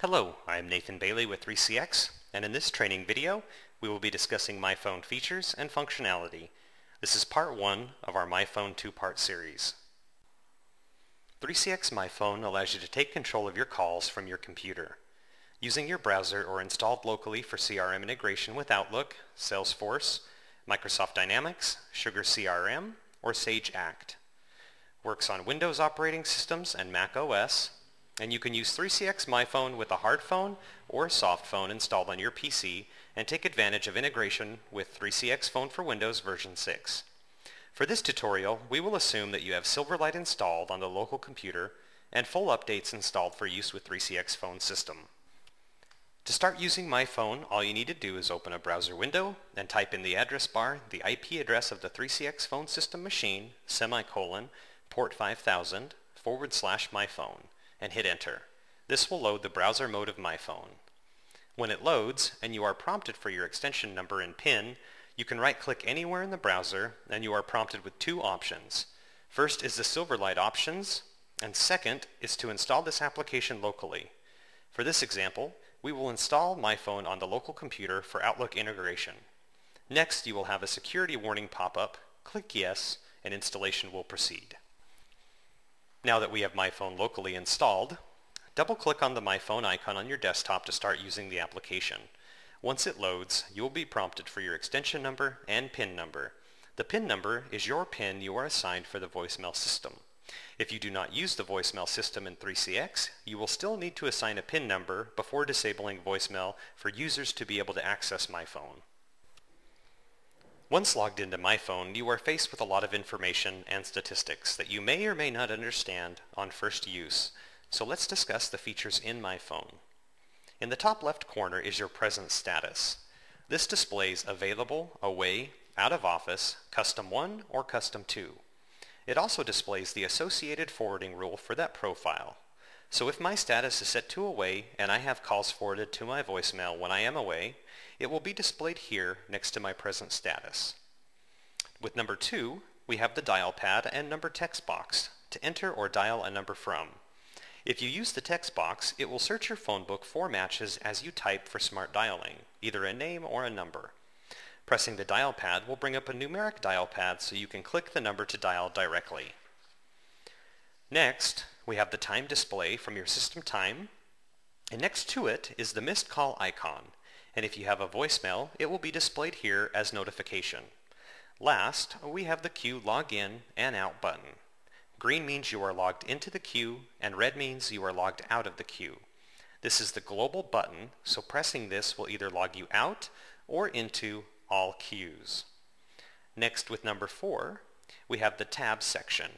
Hello, I am Nathan Bailey with 3CX, and in this training video, we will be discussing MyPhone features and functionality. This is part one of our MyPhone two-part series. 3CX MyPhone allows you to take control of your calls from your computer. Using your browser or installed locally for CRM integration with Outlook, Salesforce, Microsoft Dynamics, Sugar CRM, or Sage Act. Works on Windows operating systems and Mac OS, and you can use 3CX MyPhone with a hard phone or a soft phone installed on your PC and take advantage of integration with 3CX Phone for Windows version 6. For this tutorial, we will assume that you have Silverlight installed on the local computer and full updates installed for use with 3CX Phone system. To start using MyPhone, all you need to do is open a browser window and type in the address bar the IP address of the 3CX phone system machine, semicolon, port 5000, forward slash MyPhone, and hit enter. This will load the browser mode of MyPhone. When it loads and you are prompted for your extension number and PIN, you can right-click anywhere in the browser and you are prompted with two options. First is the Silverlight options, and second is to install this application locally. For this example, we will install MyPhone on the local computer for Outlook integration. Next, you will have a security warning pop-up, click yes, and installation will proceed. Now that we have MyPhone locally installed, double-click on the MyPhone icon on your desktop to start using the application. Once it loads, you will be prompted for your extension number and PIN number. The PIN number is your PIN you are assigned for the voicemail system. If you do not use the voicemail system in 3CX, you will still need to assign a PIN number before disabling voicemail for users to be able to access MyPhone. Once logged into My Phone, you are faced with a lot of information and statistics that you may or may not understand on first use, so let's discuss the features in My Phone. In the top left corner is your present status. This displays available, away, out of office, custom 1 or custom 2. It also displays the associated forwarding rule for that profile. So if my status is set to away and I have calls forwarded to my voicemail when I am away, it will be displayed here next to my present status. With number 2, we have the dial pad and number text box to enter or dial a number from. If you use the text box, it will search your phone book for matches as you type for smart dialing, either a name or a number. Pressing the dial pad will bring up a numeric dial pad so you can click the number to dial directly. Next, we have the time display from your system time, and next to it is the missed call icon and if you have a voicemail, it will be displayed here as notification. Last, we have the queue login and out button. Green means you are logged into the queue, and red means you are logged out of the queue. This is the global button, so pressing this will either log you out or into all queues. Next with number four, we have the tab section.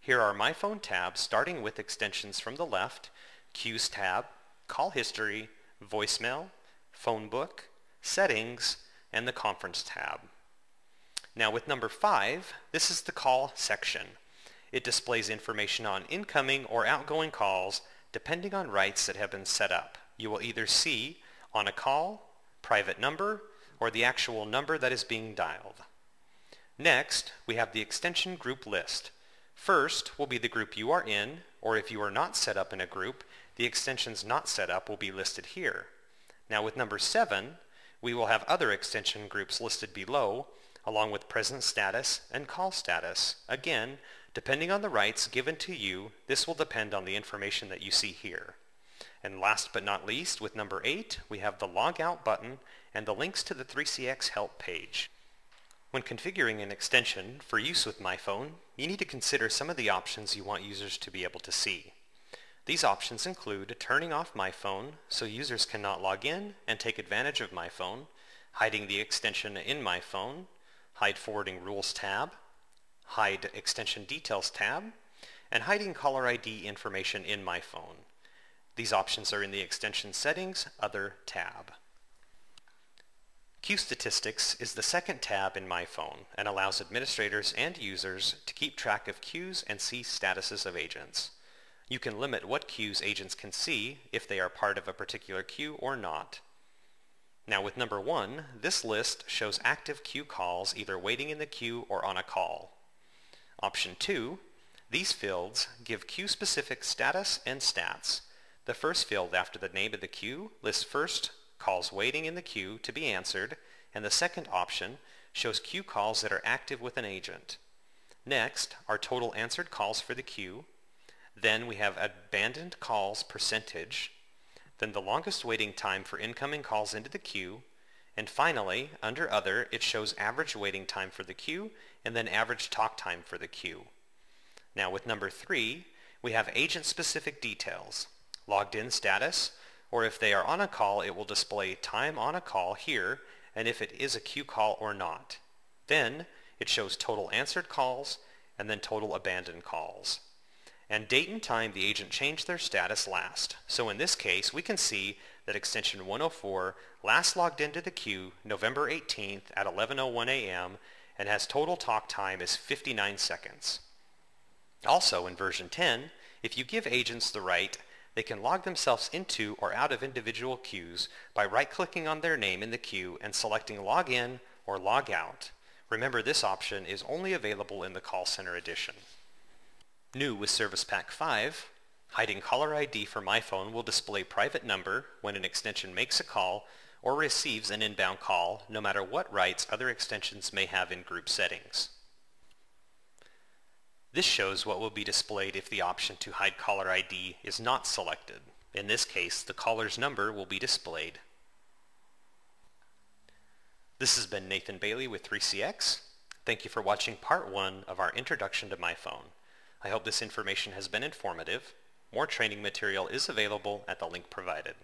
Here are my phone tabs starting with extensions from the left, queues tab, call history, voicemail, phone book, settings, and the conference tab. Now with number five, this is the call section. It displays information on incoming or outgoing calls depending on rights that have been set up. You will either see on a call, private number, or the actual number that is being dialed. Next, we have the extension group list. First will be the group you are in, or if you are not set up in a group, the extensions not set up will be listed here. Now with number 7, we will have other extension groups listed below, along with present status and call status. Again, depending on the rights given to you, this will depend on the information that you see here. And last but not least, with number 8, we have the Log Out button and the links to the 3CX help page. When configuring an extension for use with MyPhone, you need to consider some of the options you want users to be able to see. These options include turning off MyPhone so users cannot log in and take advantage of MyPhone, hiding the extension in MyPhone, hide forwarding rules tab, hide extension details tab, and hiding caller ID information in MyPhone. These options are in the extension settings other tab. Queue Statistics is the second tab in MyPhone and allows administrators and users to keep track of queues and see statuses of agents. You can limit what queues agents can see if they are part of a particular queue or not. Now with number one, this list shows active queue calls either waiting in the queue or on a call. Option two, these fields give queue-specific status and stats. The first field after the name of the queue lists first calls waiting in the queue to be answered, and the second option shows queue calls that are active with an agent. Next are total answered calls for the queue. Then we have abandoned calls percentage, then the longest waiting time for incoming calls into the queue, and finally, under Other, it shows average waiting time for the queue and then average talk time for the queue. Now with number three, we have agent-specific details, logged in status, or if they are on a call, it will display time on a call here, and if it is a queue call or not. Then it shows total answered calls and then total abandoned calls. And date and time the agent changed their status last. So in this case, we can see that extension 104 last logged into the queue November 18th at 11.01 a.m. and has total talk time is 59 seconds. Also in version 10, if you give agents the right, they can log themselves into or out of individual queues by right-clicking on their name in the queue and selecting Log In or Log Out. Remember this option is only available in the Call Center edition. New with Service Pack 5, hiding caller ID for MyPhone will display private number when an extension makes a call or receives an inbound call, no matter what rights other extensions may have in group settings. This shows what will be displayed if the option to hide caller ID is not selected. In this case, the caller's number will be displayed. This has been Nathan Bailey with 3CX. Thank you for watching part one of our introduction to MyPhone. I hope this information has been informative. More training material is available at the link provided.